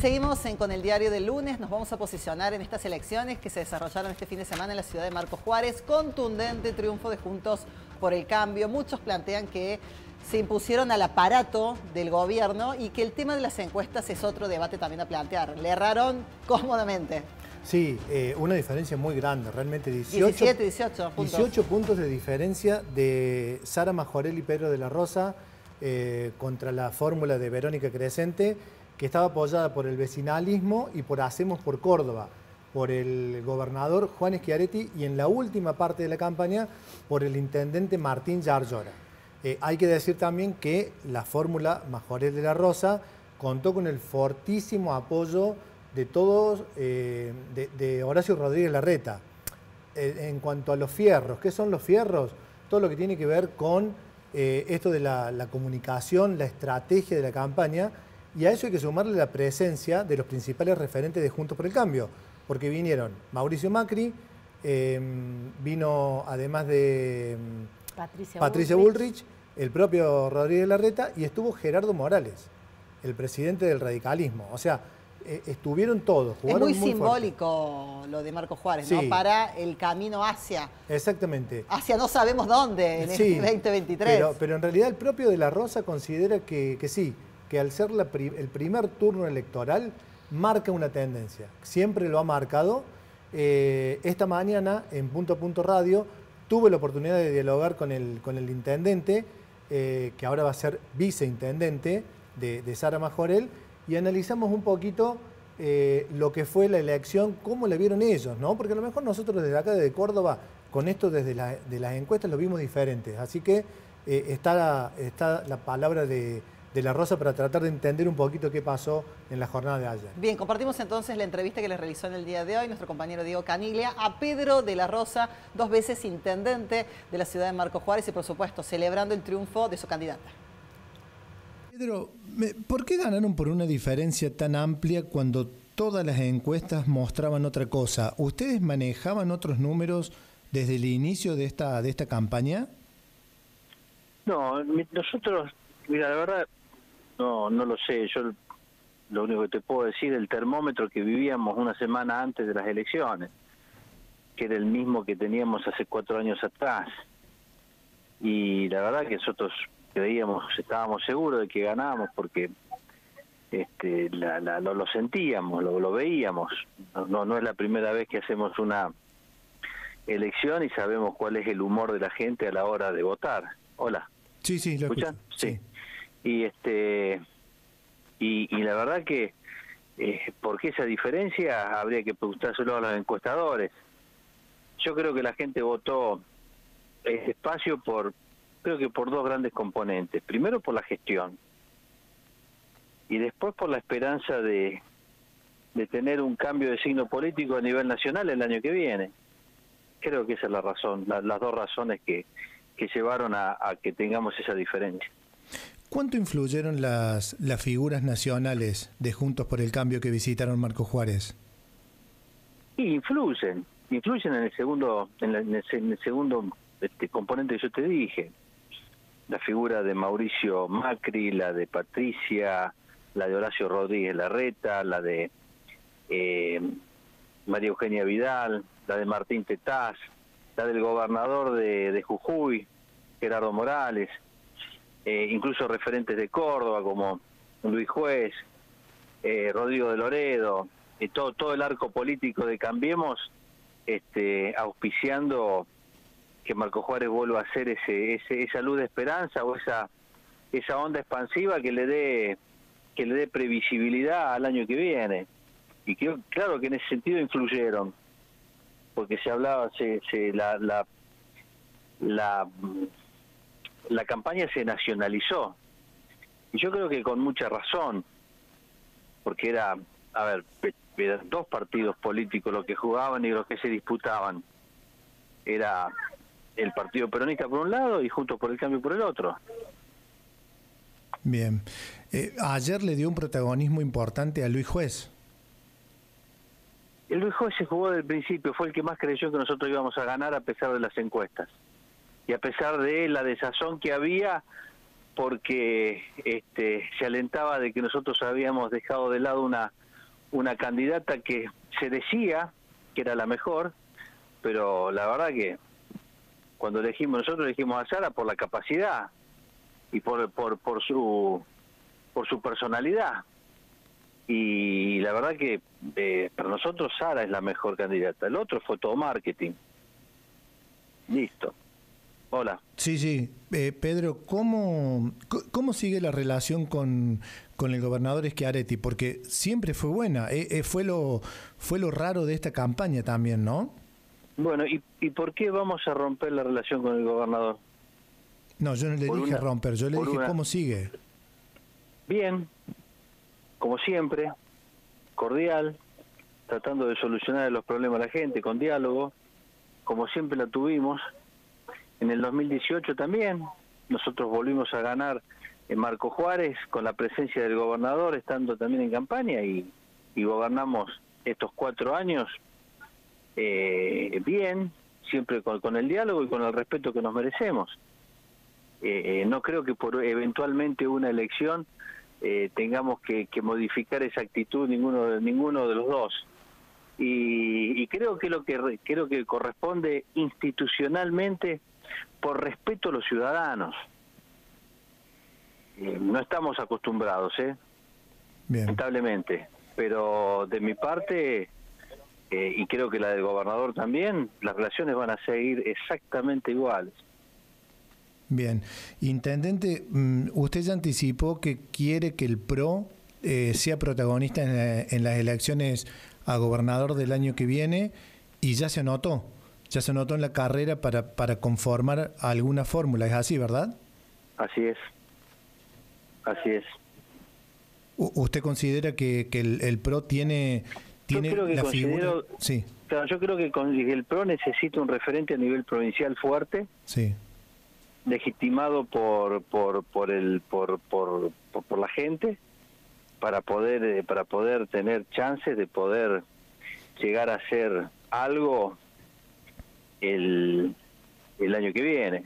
seguimos en, con el diario del lunes. Nos vamos a posicionar en estas elecciones que se desarrollaron este fin de semana en la ciudad de Marcos Juárez. Contundente triunfo de Juntos por el Cambio. Muchos plantean que se impusieron al aparato del gobierno y que el tema de las encuestas es otro debate también a plantear. Le erraron cómodamente. Sí, eh, una diferencia muy grande, realmente 18, 17, 18 puntos. 18 puntos de diferencia de Sara Majorel y Pedro de la Rosa eh, contra la fórmula de Verónica Crescente que estaba apoyada por el vecinalismo y por Hacemos por Córdoba, por el gobernador Juan Schiaretti y en la última parte de la campaña por el intendente Martín Yarlora. Eh, hay que decir también que la fórmula Majorel de la Rosa contó con el fortísimo apoyo de todos, eh, de, Horacio Rodríguez Larreta. Eh, en cuanto a los fierros, ¿qué son los fierros? Todo lo que tiene que ver con esto de la comunicación, la estrategia de la campaña, y a eso hay que sumarle la presencia de los principales referentes de Juntos por el Cambio, porque vinieron Mauricio Macri, em, vino además de em, Patricia, Bullrich. el propio Rodríguez Larreta y estuvo Gerardo Morales, el presidente del radicalismo. O sea, e, estuvieron todos. Es muy, simbólico lo de Marco Juárez, ¿no? Para el camino hacia. Exactamente. Hacia no sabemos dónde en este 2023. Pero, en realidad el propio de la Rosa considera que, que sí, que al ser el primer turno electoral marca una tendencia. Siempre lo ha marcado. Eh, esta mañana en Punto a Punto Radio tuve la oportunidad de dialogar con el, con el intendente, eh, que ahora va a ser viceintendente de, Sara Majorel, y analizamos un poquito eh, lo que fue la elección, cómo la vieron ellos, ¿no? Porque a lo mejor nosotros desde acá, desde Córdoba, con esto desde de las encuestas lo vimos diferentes. Así que está, está la palabra de de la Rosa para tratar de entender un poquito qué pasó en la jornada de ayer. Bien, compartimos entonces la entrevista que les realizó en el día de hoy nuestro compañero Diego Caniglia a Pedro de la Rosa, dos veces intendente de la ciudad de Marco Juárez y por supuesto celebrando el triunfo de su candidata. Pedro, ¿por qué ganaron por una diferencia tan amplia cuando todas las encuestas mostraban otra cosa? ¿Ustedes manejaban otros números desde el inicio de esta, de esta campaña? No, nosotros, mira, la verdad, no, no lo sé. Yo lo único que te puedo decir, el termómetro que vivíamos una semana antes de las elecciones, que era el mismo que teníamos hace cuatro años atrás. Y la verdad que nosotros creíamos, estábamos seguros de que ganábamos porque este, la, lo, sentíamos, lo, lo veíamos. No, no es la primera vez que hacemos una elección y sabemos cuál es el humor de la gente a la hora de votar. Hola. Sí, sí, lo escuchan. sí y este y, la verdad que eh, por qué esa diferencia habría que preguntárselo a los encuestadores. Yo creo que la gente votó ese espacio por creo que por dos grandes componentes. Primero por la gestión. Y después por la esperanza de de tener un cambio de signo político a nivel nacional el año que viene. Creo que esa es la razón las dos razones que que llevaron a que tengamos esa diferencia ¿Cuánto influyeron las, las figuras nacionales de Juntos por el Cambio que visitaron Marco Juárez? influyen, influyen en el segundo, en, el, segundo este, componente que yo te dije. La figura de Mauricio Macri, la de Patricia, la de Horacio Rodríguez Larreta, la de eh, María Eugenia Vidal, la de Martín Tetaz, la del gobernador de, de Jujuy, Gerardo Morales eh, incluso referentes de Córdoba como Luis Juez, eh, Rodrigo de Loredo, y todo, todo el arco político de Cambiemos, este, auspiciando que Marco Juárez vuelva a ser ese, ese, esa luz de esperanza o esa, esa onda expansiva que le dé que le dé previsibilidad al año que viene. Y que, claro que en ese sentido influyeron, porque se hablaba, se, se la, la, la la campaña se nacionalizó. Y yo creo que con mucha razón, porque era, a ver, eran dos partidos políticos los que jugaban y los que se disputaban. Era el Partido Peronista por un lado y Juntos por el Cambio por el otro. Bien. Eh, ayer le dio un protagonismo importante a Luis Juez. El Luis Juez se jugó desde el principio, fue el que más creyó que nosotros íbamos a ganar a pesar de las encuestas y a pesar de la desazón que había porque este, se alentaba de que nosotros habíamos dejado de lado una una candidata que se decía que era la mejor, pero la verdad que cuando elegimos nosotros elegimos a Sara por la capacidad y por por por su por su personalidad. Y la verdad que eh, para nosotros Sara es la mejor candidata. El otro fue todo marketing. Listo hola sí sí eh, Pedro cómo cómo sigue la relación con con el gobernador Schiaretti porque siempre fue buena eh, fue lo fue lo raro de esta campaña también no bueno, ¿y, ¿y por qué vamos a romper la relación con el gobernador? No, yo no le dije romper, yo le dije cómo sigue. Bien, como siempre, cordial, tratando de solucionar los problemas de la gente con diálogo, como siempre la tuvimos. En el 2018 también, nosotros volvimos a ganar en Marco Juárez con la presencia del gobernador, estando también en campaña y, y gobernamos estos cuatro años eh, bien, siempre con, el diálogo y con el respeto que nos merecemos. Eh, eh, no creo que por eventualmente una elección eh, tengamos que, modificar esa actitud ninguno de, ninguno de los dos. Y, creo que lo que creo que corresponde institucionalmente por respeto a los ciudadanos. no estamos acostumbrados, ¿eh? Lamentablemente. Pero de mi parte eh, y creo que la del gobernador también, las relaciones van a seguir exactamente iguales. Bien, intendente, mm, usted ya anticipó que quiere que el PRO eh, sea protagonista en, las elecciones a gobernador del año que viene y ya se anotó, ya se anotó en la carrera para, para conformar alguna fórmula, ¿es así, verdad? Así es, así es. ¿Usted considera que, que el PRO tiene yo creo que considero, sí. yo creo que el PRO necesita un referente a nivel provincial fuerte, sí. legitimado por por por el por por, por, la gente para poder eh, para poder tener chances de poder llegar a hacer algo el el año que viene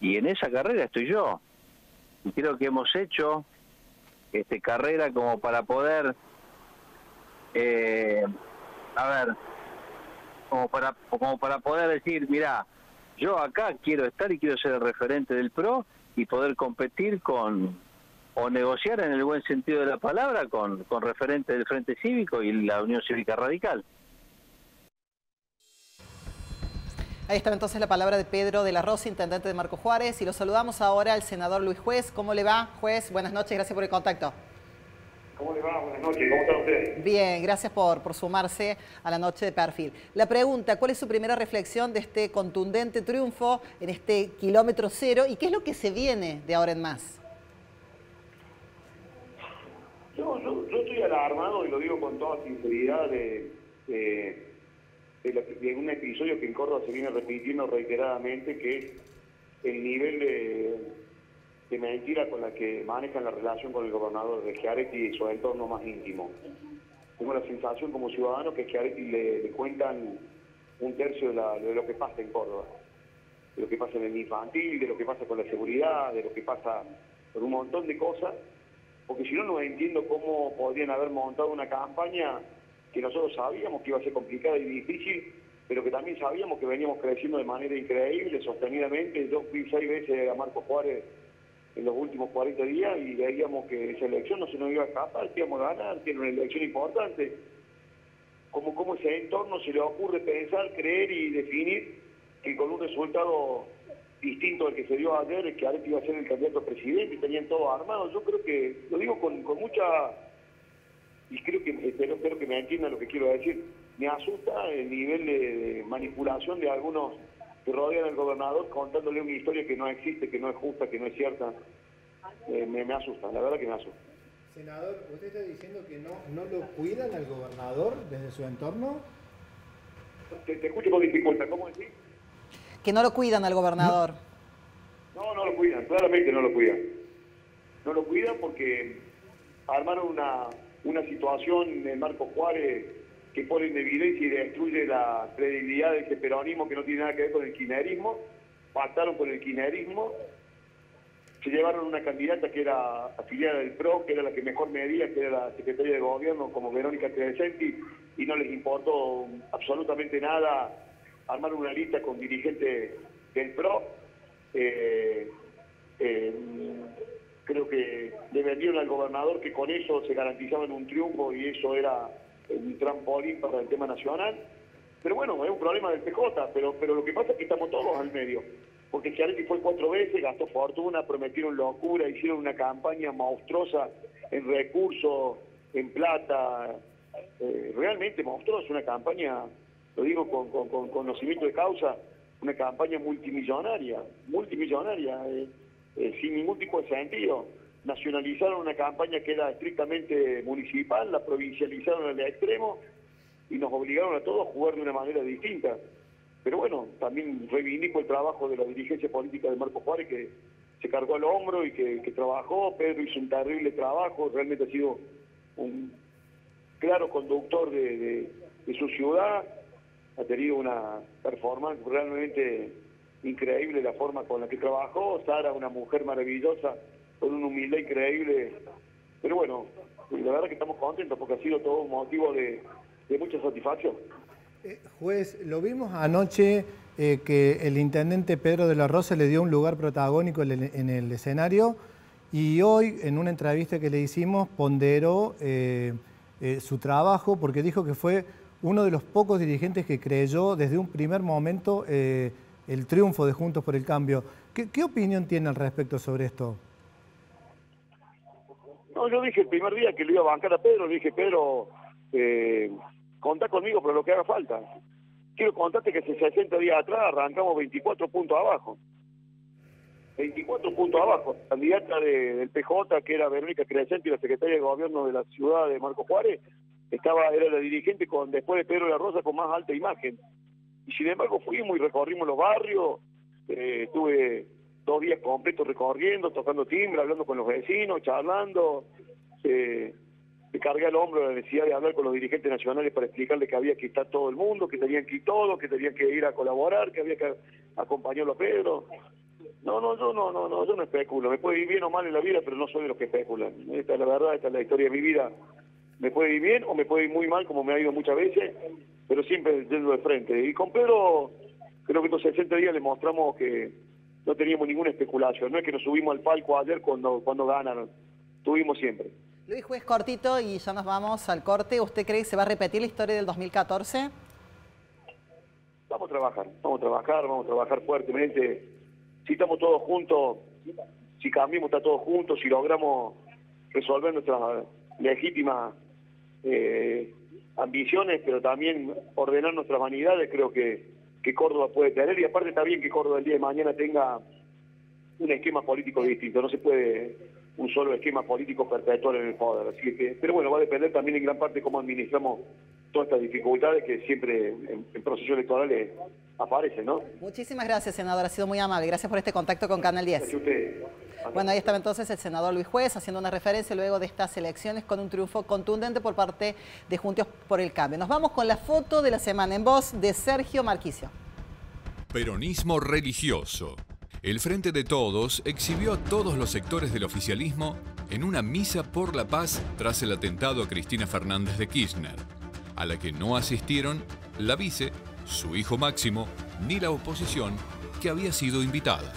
y en esa carrera estoy yo y creo que hemos hecho este carrera como para poder eh, a ver, como para, como para poder decir, mira, yo acá quiero estar y quiero ser el referente del PRO y poder competir con o negociar en el buen sentido de la palabra con, con referentes del Frente Cívico y la Unión Cívica Radical. Ahí está entonces la palabra de Pedro de la Rosa, intendente de Marco Juárez, y lo saludamos ahora al senador Luis Juez. ¿Cómo le va, juez? Buenas noches, gracias por el contacto. ¿Cómo le va? Buenas noches, ¿cómo están ustedes? Bien, gracias por, por sumarse a la noche de perfil. La pregunta, ¿cuál es su primera reflexión de este contundente triunfo en este kilómetro cero y qué es lo que se viene de ahora en más? Yo, yo, estoy alarmado y lo digo con toda sinceridad de, de, de, un episodio que en Córdoba se viene repitiendo reiteradamente, que es el nivel de de mentira con la que manejan la relación con el gobernador de Chiaretti y su entorno más íntimo. Tengo la sensación como ciudadano que Chiaretti le, cuentan un tercio de, lo que pasa en Córdoba, de lo que pasa en el infantil, de lo que pasa con la seguridad, de lo que pasa con un montón de cosas, porque si no, no entiendo cómo podrían haber montado una campaña que nosotros sabíamos que iba a ser complicada y difícil, pero que también sabíamos que veníamos creciendo de manera increíble, sostenidamente. Yo fui seis veces a Marco Juárez en los últimos 40 días y veíamos que esa elección no se nos iba a escapar, que íbamos a ganar, que era una elección importante. Como, como ese entorno se le ocurre pensar, creer y definir que con un resultado distinto al que se dio ayer, que Areti iba a ser el candidato a presidente tenían todo armado. Yo creo que, lo digo con, con mucha, y creo que espero, espero que me entiendan lo que quiero decir, me asusta el nivel de manipulación de algunos que rodean al gobernador contándole una historia que no existe, que no es justa, que no es cierta, eh, me, asusta, la verdad que me asusta. Senador, ¿usted está diciendo que no, no lo cuidan al gobernador desde su entorno? Te, escucho con dificultad, ¿cómo decís? Que no lo cuidan al gobernador. No, no lo cuidan, claramente no lo cuidan. No lo cuidan porque armaron una, una situación en Marco Juárez que pone en evidencia y destruye la credibilidad de ese peronismo que no tiene nada que ver con el kirchnerismo, pactaron con el kirchnerismo, se llevaron una candidata que era afiliada del PRO, que era la que mejor medía, que era la secretaria de gobierno, como Verónica Crescenti, y no les importó absolutamente nada armar una lista con dirigentes del PRO. Eh, eh, creo que le vendieron al gobernador que con eso se garantizaban un triunfo y eso era un trampolín para el tema nacional. Pero bueno, es un problema del PJ, pero, pero lo que pasa es que estamos todos al medio porque Schiaretti fue cuatro veces, gastó fortuna, prometieron locura, hicieron una campaña monstruosa en recursos, en plata, eh, realmente monstruosa, una campaña, lo digo con, conocimiento de causa, una campaña multimillonaria, multimillonaria, eh, eh, sin ningún tipo de sentido. Nacionalizaron una campaña que era estrictamente municipal, la provincializaron al extremo y nos obligaron a todos a jugar de una manera distinta. Pero bueno, también reivindico el trabajo de la dirigencia política de Marco Juárez, que se cargó al hombro y que, trabajó. Pedro hizo un terrible trabajo, realmente ha sido un claro conductor de, su ciudad, ha tenido una performance realmente increíble la forma con la que trabajó. Sara, una mujer maravillosa, con una humildad increíble. Pero bueno, la verdad que estamos contentos porque ha sido todo un motivo de mucha satisfacción. Eh, juez, lo vimos anoche eh, que el intendente Pedro de la Rosa le dio un lugar protagónico en el, escenario y hoy en una entrevista que le hicimos ponderó eh, su trabajo porque dijo que fue uno de los pocos dirigentes que creyó desde un primer momento el triunfo de Juntos por el Cambio. ¿Qué, opinión tiene al respecto sobre esto? No, yo dije el primer día que le iba a bancar a Pedro, le dije, Pedro, contá conmigo por lo que haga falta. Quiero contarte que hace 60 días atrás arrancamos 24 puntos abajo. 24 puntos abajo. La candidata del PJ, que era Verónica Crescenti, la secretaria de gobierno de la ciudad de Marco Juárez, estaba, era la dirigente con después de Pedro de la Rosa con más alta imagen. Y sin embargo fuimos y recorrimos los barrios, eh, estuve dos días completos recorriendo, tocando timbre, hablando con los vecinos, charlando. Eh, me cargué al hombro la necesidad de hablar con los dirigentes nacionales para explicarles que había que estar todo el mundo, que tenían que ir todos, que tenían que ir a colaborar, que había que acompañarlo a Pedro. No, no, yo no, no, no, yo no especulo. Me puede ir bien o mal en la vida, pero no soy de los que especulan. Esta es la verdad, esta es la historia de mi vida. Me puede ir bien o me puede ir muy mal, como me ha ido muchas veces, pero siempre yendo de frente. Y con Pedro, creo que estos 60 días le mostramos que no teníamos ninguna especulación. No es que nos subimos al palco ayer cuando, cuando ganaron. Tuvimos siempre. Luis Juez, cortito y ya nos vamos al corte. ¿Usted cree que se va a repetir la historia del 2014? Vamos a trabajar, vamos a trabajar, vamos a trabajar fuertemente. Si estamos todos juntos, si cambiamos, está todos juntos, si logramos resolver nuestras legítimas eh, ambiciones, pero también ordenar nuestras vanidades, creo que, que Córdoba puede tener. Y aparte está bien que Córdoba el día de mañana tenga un esquema político distinto. No se puede un solo esquema político perpetual en el poder. Así que, pero bueno, va a depender también en gran parte cómo administramos todas estas dificultades que siempre en, procesos electorales aparecen, ¿no? Muchísimas gracias, senador. Ha sido muy amable. Gracias por este contacto con Canal 10. Gracias a usted. Bueno, ahí estaba entonces el senador Luis Juez haciendo una referencia luego de estas elecciones con un triunfo contundente por parte de Juntos por el Cambio. Nos vamos con la foto de la semana en voz de Sergio Marquicio. Peronismo religioso. El Frente de Todos exhibió a todos los sectores del oficialismo en una misa por la paz tras el atentado a Cristina Fernández de Kirchner, a la que no asistieron la vice, su hijo Máximo, ni la oposición que había sido invitada.